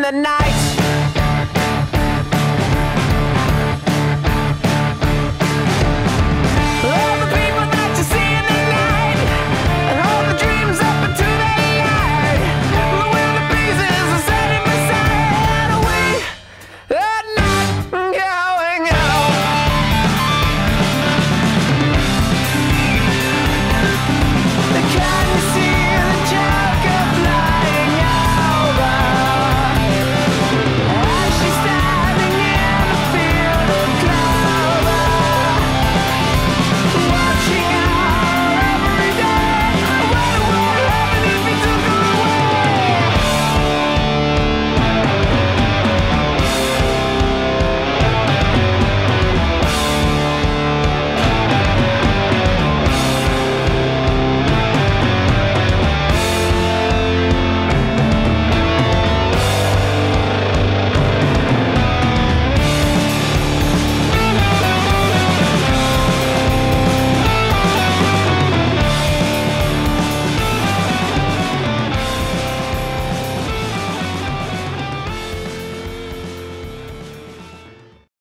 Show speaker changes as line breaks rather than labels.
in the night.